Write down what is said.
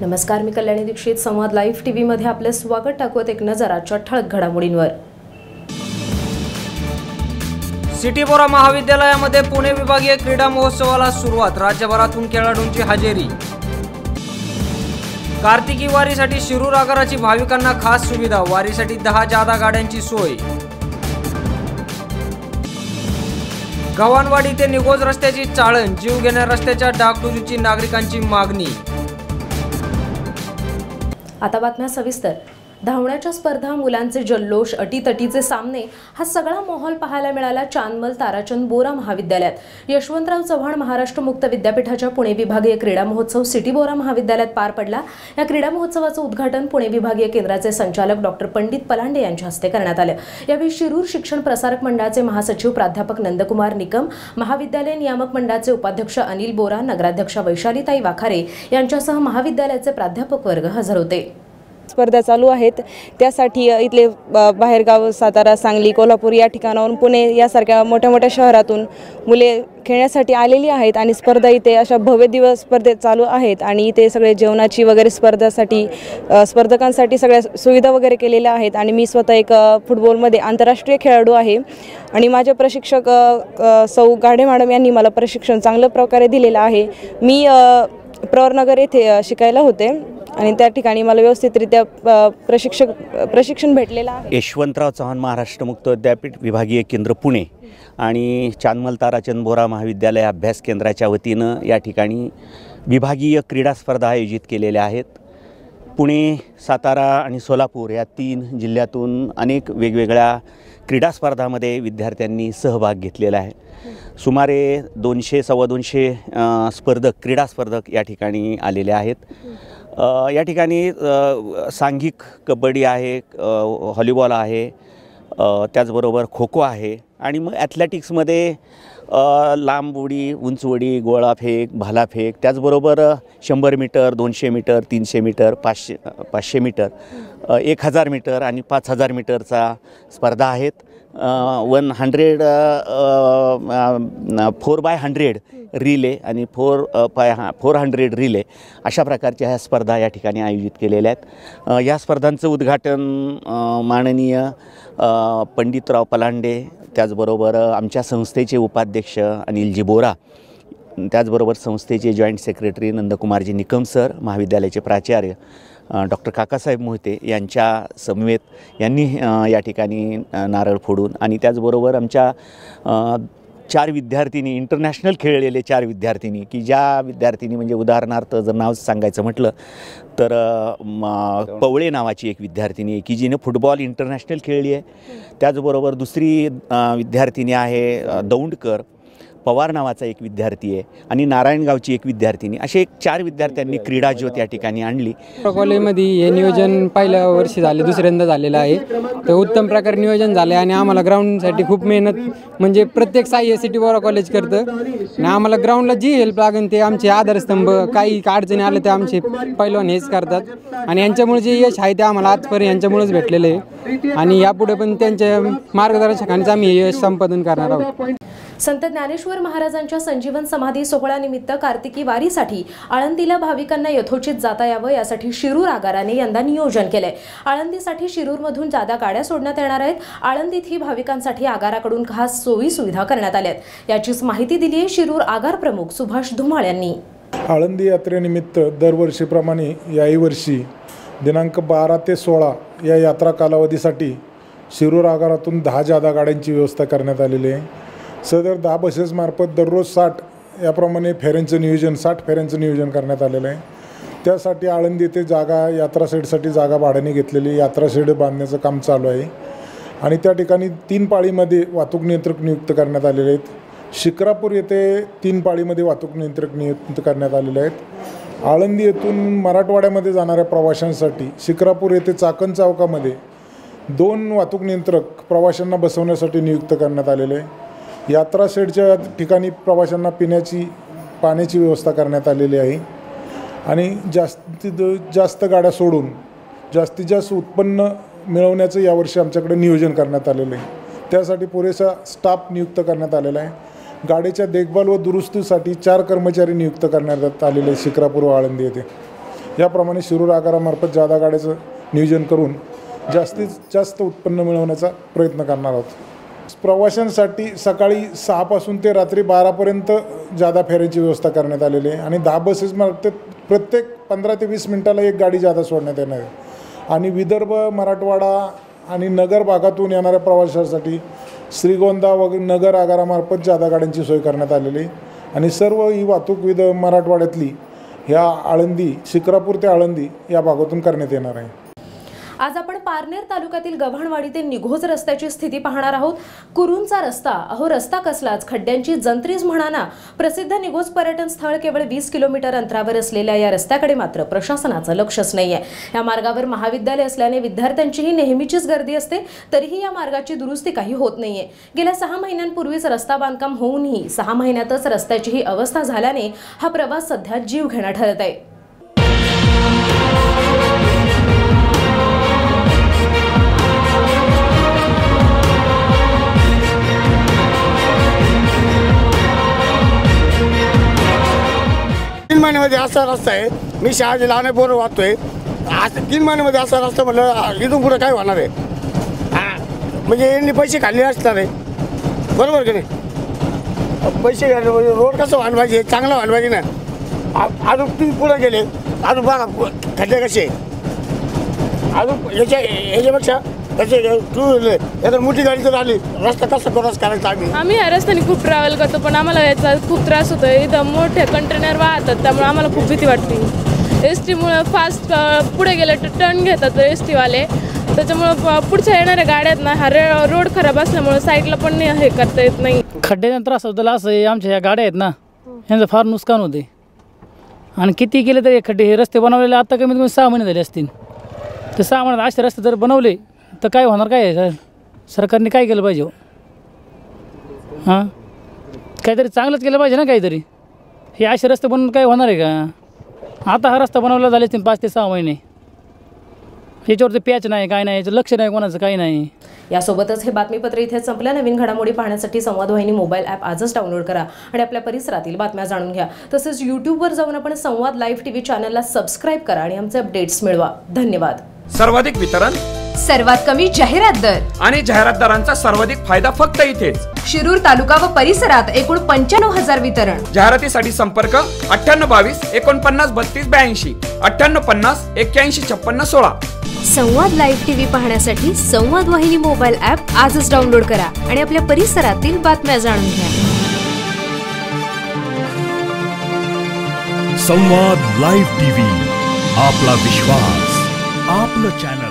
नमस्कार मी कल्याणी दीक्षित. संवाद live T व्हीमध्ये आपले स्वागत टाकवत एक नजर आजच्या ठळक घडामोडींवर. सिटी बोरा महाविद्यालयामध्ये पुणे विभागीय क्रीडा महोत्सवाला सुरुवात. राज्यभरातून खेळाडूंची हजेरी. कार्तिकी वारीसाठी शिरूर आगाराची भाविकांना खास सुविधा. वारीसाठी दहा जादा गाड्यांची सोय. गव्हाणवाडी ते निगोज रस्त्याची चाळण. जीव घेण्या रस्त्याच्या डागडुजीची नागरिकांची मागणी. आता बातम्या सविस्तर. धावण्याच्या स्पर्धा मुलांचे जल्लोष अटीतटीचे सामने हा सगळा माहोल पाहायला मिळाला चांदमल ताराचंद बोरा महाविद्यालयात. यशवंतराव चव्हाण महाराष्ट्र मुक्त विद्यापीठाच्या पुणे विभागीय क्रीडा महोत्सव सिटी बोरा महाविद्यालयात पार पडला. या क्रीडा महोत्सवाचं उद्घाटन पुणे विभागीय केंद्राचे संचालक डॉक्टर पंडित पलांडे यांच्या हस्ते करण्यात आलं. यावेळी शिरूर शिक्षण प्रसारक मंडळाचे महासचिव प्राध्यापक नंदकुमार निकम महाविद्यालय नियामक मंडळाचे उपाध्यक्ष अनिल बोरा नगराध्यक्षा वैशालीताई वाखारे यांच्यासह महाविद्यालयाचे प्राध्यापक वर्ग हजर होते. स्पर्धा चालू आहेत. त्यासाठी इथले ब- बाहेरगाव सातारा सांगली कोल्हापूर या ठिकाणाहून पुणे यासारख्या मोठ्या मोठ्या शहरातून मुले खेळण्यासाठी आलेली आहेत आणि स्पर्धा इथे अशा भव्य दिवस स्पर्धेत चालू आहेत आणि इथे सगळे जेवणाची वगैरे स्पर्धासाठी स्पर्धकांसाठी सगळ्या सुविधा वगैरे केलेल्या आहेत आणि मी स्वतः एक फुटबॉलमध्ये आंतरराष्ट्रीय खेळाडू आहे आणि माझे प्रशिक्षक सौ गाढे मॅडम यांनी मला प्रशिक्षण चांगल्या प्रकारे दिलेलं आहे. मी प्रवरनगर येथे शिकायला होते. आणि त्या ठिकाणी मला व्यवस्थितरित्या प्रशिक्षक प्रशिक्षण भेटलेलं आहे. यशवंतराव चव्हाण महाराष्ट्र मुक्त विद्यापीठ विभागीय केंद्र पुणे आणि चांदमल ताराचंद बोरा महाविद्यालय अभ्यास केंद्राच्या वतीनं या ठिकाणी विभागीय क्रीडा स्पर्धा आयोजित केलेल्या आहेत. पुणे सातारा आणि सोलापूर या तीन जिल्ह्यातून अनेक वेगवेगळ्या क्रीडा स्पर्धामध्ये विद्यार्थ्यांनी सहभाग घेतलेला आहे. सुमारे दोनशे सव्वा दोनशे स्पर्धक क्रीडा स्पर्धक या ठिकाणी आलेले आहेत. या ठिकाणी सांघिक कबड्डी आहे हॉलीबॉल आहे त्याचबरोबर खो खो आहे. आणि मग ॲथलेटिक्समध्ये लांब उडी उंच उडी गोळाफेक भालाफेक त्याचबरोबर शंभर मीटर दोनशे मीटर तीनशे मीटर पाचशे पाचशे मीटर एक हजार मीटर आणि पाच हजार मीटरचा स्पर्धा आहेत. One hundred four by hundred relay आणि फोर पाय हा फोर हंड्रेड रिले अशा प्रकारच्या ह्या स्पर्धा या ठिकाणी आयोजित केलेल्या आहेत. या स्पर्धांचं उद्घाटन माननीय पंडितराव पलांडे त्याचबरोबर आमच्या संस्थेचे उपाध्यक्ष अनिलजी बोरा त्याचबरोबर संस्थेचे joint secretary Nandkumarji Nikam sir महाविद्यालयाचे प्राचार्य डॉक्टर काकासाहेब मोहिते यांच्या समवेत यांनी या ठिकाणी नारळ फोडून आणि त्याचबरोबर आमच्या चार विद्यार्थिनी इंटरनॅशनल खेळलेले चार विद्यार्थिनी की ज्या विद्यार्थिनी म्हणजे उदाहरणार्थ जर नाव सांगायचं म्हटलं तर पवळे नावाची एक विद्यार्थिनी आहे की जिने फुटबॉल इंटरनॅशनल खेळली आहे. त्याचबरोबर दुसरी विद्यार्थिनी आहे दौंडकर. पवार नावाचा एक विद्यार्थी आहे आणि नारायणगावची एक विद्यार्थिनी. असे एक चार विद्यार्थ्यांनी क्रीडा ज्योत या ठिकाणी आणली. कॉलेजमध्ये हे नियोजन पहिल्या वर्षी झाले दुसऱ्यांदा झालेलं आहे. तर उत्तम प्रकारे नियोजन झालं आहे आणि आम्हाला ग्राउंडसाठी खूप मेहनत म्हणजे प्रत्येक साई सिटी बोरा कॉलेज करतं. आणि आम्हाला ग्राउंडला जी हेल्प लागेल ते आमचे आधारस्तंभ काही अडचणी आल्या ते आमचे पैलवान हेच करतात. आणि यांच्यामुळे जे यश आहे ते आम्हाला आजपर्यंत यांच्यामुळेच भेटलेलं आहे. आणि यापुढे पण त्यांच्या मार्गदर्शकानेच आम्ही हे यश संपादन करणार आहोत. संत ज्ञानेश्वर महाराजांच्या संजीवन समाधी सोहळ्यानिमित्त कार्तिकी वारीसाठी आळंदीला भाविकांना यथोचित जाता यावं यासाठी शिरूर आगाराने यंदा नियोजन केलंय. आळंदीसाठी शिरूरमधून जादा गाड्या सोडण्यात येणार आहेत. आळंदीतही भाविकांसाठी आगाराकडून खास सोयी सुविधा करण्यात आल्या आहेत. याचीच माहिती दिली आहे शिरूर आगार प्रमुख सुभाष धुमाळ यांनी. आळंदी यात्रेनिमित्त दरवर्षीप्रमाणे याही वर्षी दिनांक बारा ते सोळा या यात्रा कालावधीसाठी शिरूर आगारातून दहा जादा गाड्यांची व्यवस्था करण्यात आलेली आहे. सदर दहा बसेसमार्फत दररोज साठ याप्रमाणे फेऱ्यांचं नियोजन साठ फेऱ्यांचं नियोजन करण्यात आलेलं आहे. त्यासाठी आळंदी येथे जागा यात्रा शेडसाठी जागा भाड्याने घेतलेली यात्रा शेड बांधण्याचं काम चालू आहे. आणि त्या ठिकाणी तीन पाळीमध्ये वाहतूक नियंत्रक नियुक्त करण्यात आलेले आहेत. शिक्रापूर येथे तीन पाळीमध्ये वाहतूक नियंत्रक नियुक्त करण्यात आलेले आहेत. आळंदी येथून मराठवाड्यामध्ये जाणाऱ्या प्रवाशांसाठी शिक्रापूर येथे चाकण चौकामध्ये दोन वाहतूक नियंत्रक प्रवाशांना बसवण्यासाठी नियुक्त करण्यात आलेले आहे. यात्रा शेडच्या ठिकाणी प्रवाशांना पिण्याची पाण्याची व्यवस्था करण्यात आलेली आहे. आणि जास्तीत जास्त गाड्या सोडून जास्तीत जास्त उत्पन्न मिळवण्याचं यावर्षी आमच्याकडे नियोजन करण्यात आलेलं आहे. त्यासाठी पुरेसा स्टाफ नियुक्त करण्यात आलेला आहे. गाडीच्या देखभाल व दुरुस्तीसाठी चार कर्मचारी नियुक्त करण्यात आलेले शिक्रापूर व आळंदी येथे. याप्रमाणे शिरूर आगारामार्फत जादा गाड्याचं नियोजन करून जास्तीत जास्त उत्पन्न मिळवण्याचा प्रयत्न करणार आहोत. प्रवाशांसाठी सकाळी सहापासून ते रात्री बारापर्यंत जादा फेऱ्यांची व्यवस्था करण्यात आलेली आहे आणि दहा बसेसमार्फत प्रत्येक पंधरा ते वीस मिनटाला एक गाडी जादा सोडण्यात येणार आहे. आणि विदर्भ मराठवाडा आणि नगर भागातून येणाऱ्या प्रवाशांसाठी श्रीगोंदा व नगर आगारामार्फत जादा गाड्यांची सोय करण्यात आलेली आहे आणि सर्व ही वाहतूक विद मराठवाड्यातली ह्या आळंदी शिक्रापूर ते आळंदी या भागातून करण्यात येणार आहे. आज आपण पारनेर तालुक्यातील गव्हाणवाडी ते निघोज रस्त्याची स्थिती पाहणार आहोत. कुरूंचा रस्ता अहो रस्ता कसलाच खड्ड्यांची जंत्रीज म्हणाना. प्रसिद्ध निघोज पर्यटन स्थळ केवळ वीस किलोमीटर अंतरावर असलेल्या या रस्त्याकडे मात्र प्रशासनाचं लक्षच नाहीये. या मार्गावर महाविद्यालय असल्याने विद्यार्थ्यांचीही नेहमीचीच गर्दी असते तरीही या मार्गाची दुरुस्ती काही होत नाहीये. गेल्या सहा महिन्यांपूर्वीच रस्ता बांधकाम होऊनही सहा महिन्यातच रस्त्याची ही अवस्था झाल्याने हा प्रवास सध्या जीव घेणा ठरत आहे. महिन्यामध्ये असा रस्ता आहे. मी शहाजी लहान पोरं आहे आज तीन महिन्यामध्ये असा रस्ता म्हटलं इथून पुढे काय होणार आहे? म्हणजे यांनी पैसे खाल्ले असणार आहे. बरोबर की नाही? पैसे घालले म्हणजे रोड कसं व्हायला पाहिजे चांगलं व्हायला पाहिजे ना अजून तुम्ही पुढे गेले. अजून बघा खड्डे कसे अजून याच्या याच्यापेक्षा त्याचे टू व्हीलर यात मोठी गाडी जर आली रस्ता कसा क्रॉस करायचा आम्ही? आम्ही ह्या रस्त्याने खूप ट्रॅव्हल करतो पण आम्हाला याचा खूप त्रास होतो इथं मोठे कंटेनर वाहतात त्यामुळे आम्हाला खूप भीती वाटते. एस टीमुळं फास्ट पुढे गेलं तर टर्न घेतात एस टीवाले त्याच्यामुळं प- पुढच्या येणाऱ्या गाड्यात ना हा रे रोड खराब असल्यामुळे साईडला पण नाही हे करता येत नाही. खड्ड्याचा त्रास होतो असं आमच्या ह्या गाड्या आहेत ना यांचं फार नुकसान होते. आणि किती केले तरी हे खड्डे हे रस्ते बनवलेले आता कमीत कमी सहा महिने झाले असतील. तर सहा महिन्यात असे रस्ते जर बनवले तर काय होणार काय? आहे सर सरकारने काय केलं पाहिजे हो? हां? काहीतरी चांगलंच केलं पाहिजे ना काहीतरी. हे असे रस्ते बनवून काय होणार आहे का? आता हा रस्ता बनवला झाले असतील पाच ते सहा महिने. याच्यावरती पॅच नाही काय नाही याचं लक्ष नाही कोणाचं काही नाही. यासोबतच हे बातमीपत्र इथे संपल्या नवीन घडामोडी पाहण्यासाठी संवाद वाहिनी मोबाईल ॲप आजच डाउनलोड करा आणि आपल्या परिसरातील बातम्या जाणून घ्या. तसेच यूट्यूबवर जाऊन आपण संवाद लाईव्ह टीव्ही चॅनलला सबस्क्राईब करा आणि आमचे अपडेट्स मिळवा. धन्यवाद. सर्वाधिक वितरण सर्वात कमी जाहिरात दर. आणि जाहिरातदारांचा सर्वाधिक फायदा फक्त इथेच. शिरूर तालुका व परिसरात एकूण पंच्याण्णव हजार वितरण. जाहिरातीसाठी संपर्क अठ्ठ्याण्णव बावीस एकोणपन्नास बत्तीस ब्याऐंशी अठ्ठ्याण्णव पन्नास एक्क्याऐंशी छप्पन्न सोळा. संवाद लाईव्ह टीव्ही पाहण्यासाठी संवाद वाहिनी मोबाईल ॲप आजच डाउनलोड करा आणि आपल्या परिसरातील बातम्या जाणून घ्या. संवाद लाईव्ह टीव्ही आपला विश्वास आपलं चॅनल